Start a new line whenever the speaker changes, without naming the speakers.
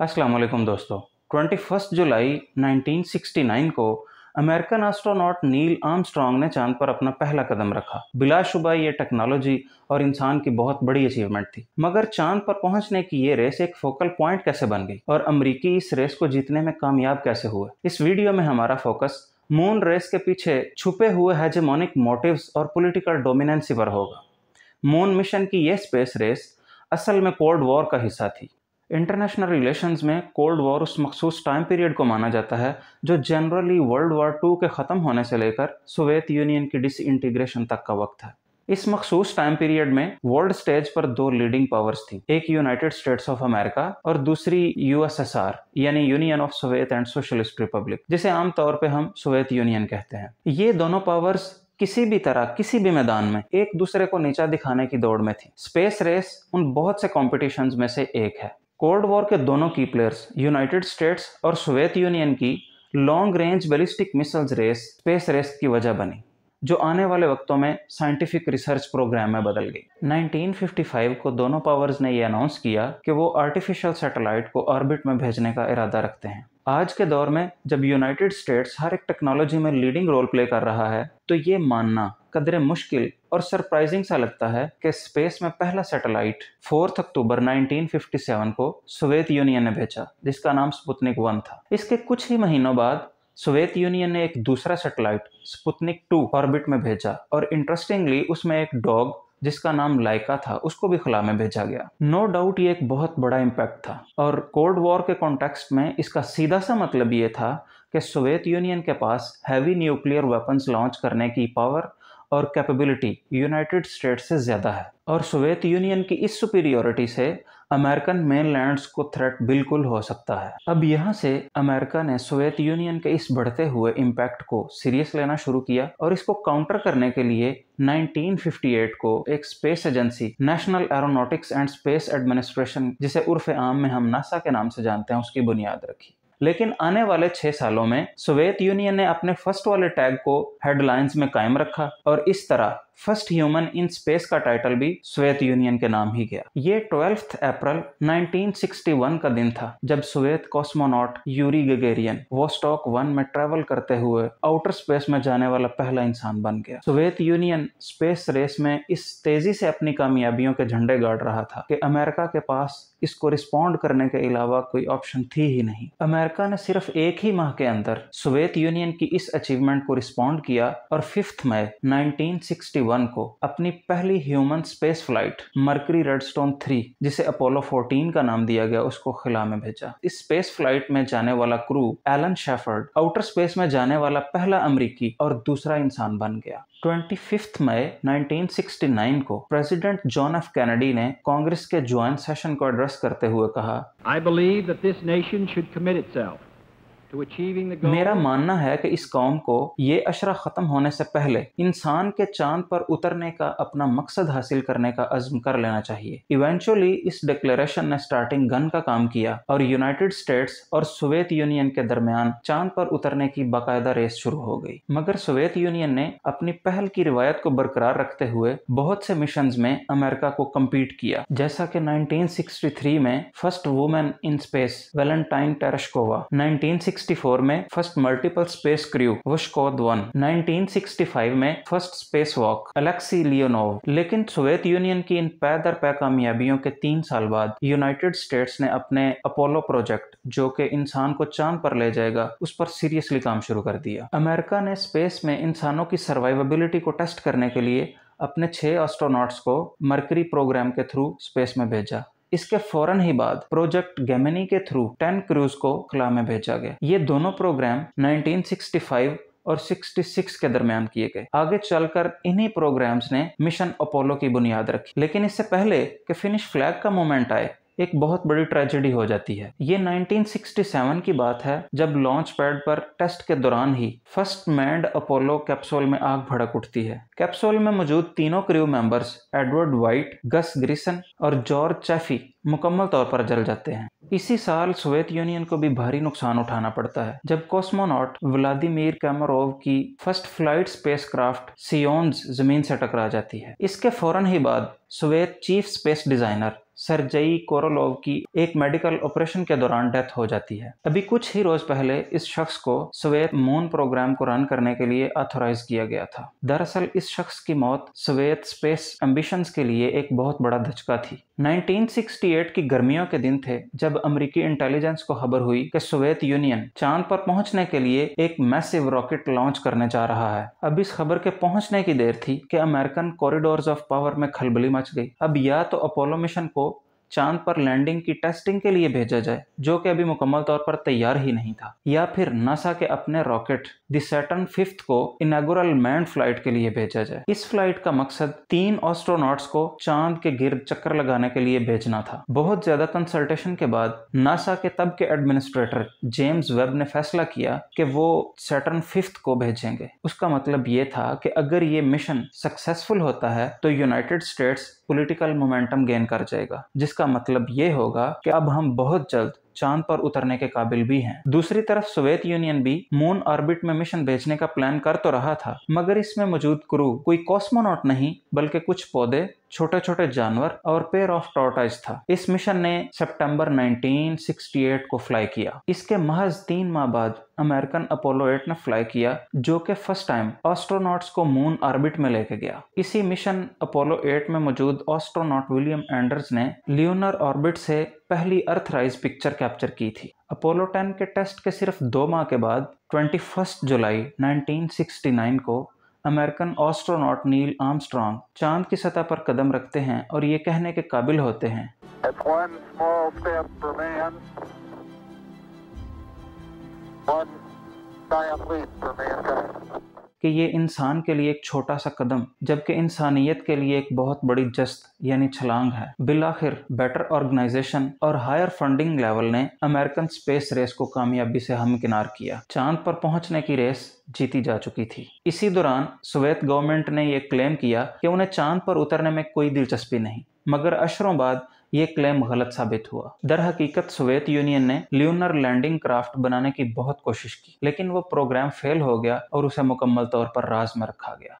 अस्सलाम वालेकुम दोस्तों। 21 जुलाई 1969 को अमेरिकन एस्ट्रोनॉट नील आर्मस्ट्रॉन्ग ने चाँद पर अपना पहला कदम रखा। बिलाशुबा ये टेक्नोलॉजी और इंसान की बहुत बड़ी अचीवमेंट थी। मगर चाँद पर पहुँचने की ये रेस एक फोकल पॉइंट कैसे बन गई और अमरीकी इस रेस को जीतने में कामयाब कैसे हुए? इस वीडियो में हमारा फोकस मून रेस के पीछे छुपे हुए हेजेमोनिक मोटिव्स और पॉलिटिकल डोमिनेंसी पर होगा। मून मिशन की यह स्पेस रेस असल में कोल्ड वॉर का हिस्सा थी। इंटरनेशनल रिलेशंस में कोल्ड वॉर उस मखसूस टाइम पीरियड को माना जाता है, जो जनरली वर्ल्ड वॉर टू के ख़त्म होने से लेकर सोवियत यूनियन की डिसइंटीग्रेशन तक का वक्त है। इस मखसूस टाइम पीरियड में वर्ल्ड स्टेज पर दो लीडिंग पावर्स थी, एक यूनाइटेड स्टेट्स ऑफ़ अमेरिका और दूसरी यूएसएसआर यानी Union of Soviet and Socialist Republic जिसे आमतौर पर हम सोवियत यूनियन कहते हैं। ये दोनों पावर्स किसी भी तरह, किसी भी मैदान में, एक दूसरे को नीचा दिखाने की दौड़ में थी। स्पेस रेस उन बहुत से कॉम्पिटिशन में से एक है। कोल्ड वॉर के दोनों की प्लेयर्स यूनाइटेड स्टेट्स और सोवियत यूनियन की long range ballistic missiles race space race की वजह बनी, जो आने वाले वक्तों में साइंटिफिक रिसर्च प्रोग्राम में बदल गई। 1955 को दोनों पावर्स ने यह अनाउंस किया कि वो आर्टिफिशियल सैटेलाइट को ऑर्बिट में भेजने का इरादा रखते हैं। आज के दौर में जब यूनाइटेड स्टेट्स हर एक टेक्नोलॉजी में लीडिंग रोल प्ले कर रहा है तो ये मानना कदरे मुश्किल और सरप्राइजिंग सा लगता है कि स्पेस में पहला सैटेलाइट 4 अक्टूबर 1957 को सोवियत यूनियन ने भेजा, जिसका नाम स्पुतनिक वन था। इसके कुछ ही महीनों बाद सोवियत यूनियन ने एक दूसरा सैटेलाइट स्पुतनिक टू ऑर्बिट में भेजा और इंटरेस्टिंगली उसमें एक डॉग जिसका नाम लाइका था, उसको भी खुला में भेजा गया। नो no डाउट ये एक बहुत बड़ा इम्पैक्ट था। और कोल्ड वॉर के कॉन्टेक्स्ट में इसका सीधा सा मतलब ये था कि सोवियत यूनियन के पास हैवी न्यूक्लियर वेपन्स लॉन्च करने की पावर और कैपेबिलिटी यूनाइटेड स्टेट्स से ज़्यादा है। और सोवियत यूनियन की इस सुपीरियोरिटी से अमेरिकन मेनलैंड्स को थ्रेट बिल्कुल हो सकता है। अब यहाँ से अमेरिका ने सोवियत यूनियन के इस बढ़ते हुए इम्पैक्ट को सीरियस लेना शुरू किया और इसको काउंटर करने के लिए 1958 को एक space agency National Aeronautics and Space Administration जिसे उर्फ़ आम में हम नासा के नाम से जानते हैं, उसकी बुनियाद रखी। लेकिन आने वाले छह सालों में सोवियत यूनियन ने अपने फ़र्स्ट वाले टैग को हेडलाइंस में कायम रखा और इस तरह फ़र्स्ट ह्यूमन इन स्पेस का टाइटल भी सोवियत यूनियन के नाम ही गया। ये ट्वेल्थ अप्रैल 1961 का दिन था, जब Soviet cosmonaut Yuri Gagarin Vostok one में ट्रेवल करते हुए आउटर स्पेस में जाने वाला पहला इंसान बन गया। सोवियत यूनियन स्पेस रेस में इस तेज़ी से अपनी कामयाबियों के झंडे गाड़ रहा था कि अमेरिका के पास इसको रिस्पॉन्ड करने के अलावा कोई ऑप्शन थी ही नहीं। अमेरिका ने सिर्फ़ एक ही माह के अंदर सोवियत यूनियन की इस अचीवमेंट को रिस्पॉन्ड किया और फिफ्थ मई 1961 को अपनी पहली human space flight, Mercury Redstone 3 जिसे अपोलो 14 का नाम दिया गया, उसको खिला में भेजा। इस स्पेस फ़्लाइट में जाने वाला crew, Alan Shepard, outer space में जाने वाला पहला अमरीकी और दूसरा इंसान बन गया। 25 मई 1969 को प्रेसिडेंट जॉन एफ़ कैनेडी ने कांग्रेस के ज्वाइंट सेशन को एड्रेस करते हुए कहा
believe that this nation should commit itself
मेरा मानना है कि इस कौम को ये अशरा ख़त्म होने से पहले इंसान के चाँद पर उतरने का अपना मकसद हासिल करने का अज़्म कर लेना चाहिए। इवेंचुअली इस डिक्लेरेशन ने स्टार्टिंग गन का काम किया और यूनाइटेड स्टेट्स और सोवियत यूनियन के दरमियान चाँद पर उतरने की बाकायदा रेस शुरू हो गई। मगर सोवियत यूनियन ने अपनी पहल की रिवायत को बरकरार रखते हुए बहुत से मिशन में अमेरिका को कम्पीट किया। जैसा कि 1963 में first women in space Valentina Tereshkova 1964 में first multiple space crew Voskhod one 1965 में first space walk Alexei Leonov लेकिन सोवियत यूनियन की इन पै दर पै कामयाबियों के तीन साल बाद यूनाइटेड स्टेट्स ने अपने अपोलो प्रोजेक्ट जो कि इंसान को चाँद पर ले जाएगा, उस पर सीरियसली काम शुरू कर दिया। अमेरिका ने स्पेस में इंसानों की सर्वाइवेबिलिटी को टेस्ट करने के लिए अपने छह एस्ट्रोनॉट्स को मरकरी प्रोग्राम के थ्रू स्पेस में भेजा। इसके फ़ौरन ही बाद प्रोजेक्ट गेमिनी के थ्रू टेन क्रूज को खला में भेजा गया। ये दोनों प्रोग्राम 1965 और 66 के दरमियान किए गए। आगे चलकर इन्हीं प्रोग्राम्स ने मिशन अपोलो की बुनियाद रखी। लेकिन इससे पहले कि फिनिश फ्लैग का मोमेंट आए एक बहुत बड़ी ट्रेजेडी हो जाती है। ये 1967 की बात है, जब लॉन्च पैड पर टेस्ट के दौरान ही फ़र्स्ट मैंड अपोलो कैप्सूल में आग भड़क उठती है। कैप्सूल में मौजूद तीनों crew members Edward White Gus Grissom और जॉर्ज चैफी मुकम्मल तौर पर जल जाते हैं। इसी साल सोवियत यूनियन को भी भारी नुकसान उठाना पड़ता है, जब कॉस्मोनॉट व्लादिमीर कैमरोव की फ़र्स्ट फ़्लाइट स्पेसक्राफ्ट सियोन्स ज़मीन से टकरा जाती है। इसके फ़ौरन ही बाद Soviet chief space designer Sergei Korolev की एक मेडिकल ऑपरेशन के दौरान डेथ हो जाती है। अभी कुछ ही रोज पहले इस शख्स को स्वेत मून प्रोग्राम को रन करने के लिए ऑथोराइज किया गया था। दरअसल इस शख्स की मौत स्वेत स्पेस एम्बिशंस के लिए एक बहुत बड़ा धचका थी। 1968 की गर्मियों के दिन थे, जब अमेरिकी इंटेलिजेंस को खबर हुई कि सोवियत यूनियन चाँद पर पहुँचने के लिए एक मैसिव रॉकेट लॉन्च करने जा रहा है। अब इस खबर के पहुँचने की देर थी कि अमेरिकन कॉरिडोर्स ऑफ़ पावर में खलबली मच गई। अब या तो अपोलो मिशन को चाँद पर लैंडिंग की टेस्टिंग के लिए भेजा जाए, जो कि अभी मुकम्मल तौर पर तैयार ही नहीं था, या फिर नासा के अपने रॉकेट, द फिफ्थ को इनागुरल मैन फ़्लाइट के लिए भेजा जाए। इस फ़्लाइट का मकसद तीन ऑस्ट्रोनॉट्स को चाँद के गिर्द चक्कर लगाने के लिए भेजना था। बहुत ज़्यादा कंसल्टेशन के बाद, नासा के तब के एडमिनिस्ट्रेटर जेम्स वेब ने फैसला किया कि वो सैटर्न फिफ्थ को भेजेंगे। उसका मतलब ये था कि अगर ये मिशन सक्सेसफुल होता है तो United States political momentum gain कर जाएगा जिसका मतलब ये होगा कि अब हम बहुत जल्द चाँद पर उतरने के काबिल भी हैं। दूसरी तरफ़ सोवियत यूनियन भी मून ऑर्बिट में मिशन भेजने का प्लान कर तो रहा था, मगर इसमें मौजूद क्रू कोई कॉस्मोनॉट नहीं, बल्कि कुछ पौधे छोटे छोटे जानवर और पेयर ऑफ़ टॉर्टाइज था। इस मिशन ने सितंबर 1968 को फ्लाई किया। इसके महज तीन माह बाद अमेरिकन अपोलो 8 ने फ्लाई किया, जो कि फ़र्स्ट टाइम ऑस्ट्रोनॉट्स को मून ऑर्बिट में लेके गया। इसी मिशन अपोलो 8 में मौजूद ऑस्ट्रोनॉट विलियम एंडर्स ने लियोनर ऑर्बिट से पहली अर्थराइज पिक्चर कैप्चर की थी। अपोलो 10 के टेस्ट के सिर्फ़ दो माह के बाद 21 जुलाई 1969 को अमेरिकन ऑस्ट्रोनॉट नील आर्मस्ट्रॉन्ग चाँद की सतह पर कदम रखते हैं और ये कहने के काबिल होते हैं कि ये इंसान के लिए एक छोटा सा कदम, जबकि इंसानियत के लिए एक बहुत बड़ी जस्त, यानी छलांग है। बिल आखिर बेटर ऑर्गेनाइजेशन और हायर फंडिंग लेवल ने अमेरिकन स्पेस रेस को कामयाबी से हमकिनार किया। चाँद पर पहुँचने की रेस जीती जा चुकी थी। इसी दौरान सोवियत गवर्नमेंट ने यह क्लेम किया कि उन्हें चाँद पर उतरने में कोई दिलचस्पी नहीं। मगर अशरों बाद ये क्लेम गलत साबित हुआ। दर हकीकत सोवियत यूनियन ने ल्यूनर लैंडिंग क्राफ्ट बनाने की बहुत कोशिश की, लेकिन वो प्रोग्राम फेल हो गया और उसे मुकम्मल तौर पर राज में रखा गया।